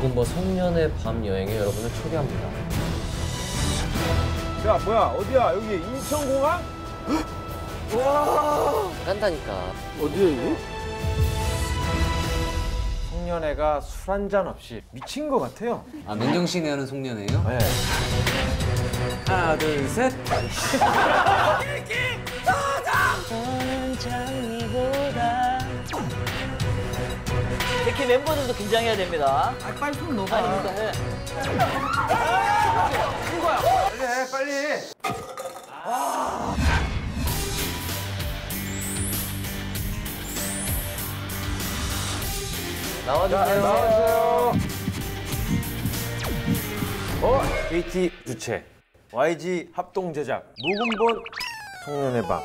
저희는 뭐 송년회 밤 여행에 여러분을 초대합니다. 야 뭐야 어디야 여기 인천공항? 깐다니까. 송년회가 술 한 잔 없이 미친 것 같아요. 아 맨정신에 하는 송년회예요? 네. 하나 둘 셋. 특히 멤버들도 긴장해야 됩니다. 아, 빨리 손 넣어봐. 아니, 그러니까 해. 빨리 해 빨리. 나와주세요. 나와주세요. 어? KT 주최 YG 합동 제작 묵은본 송년회 밤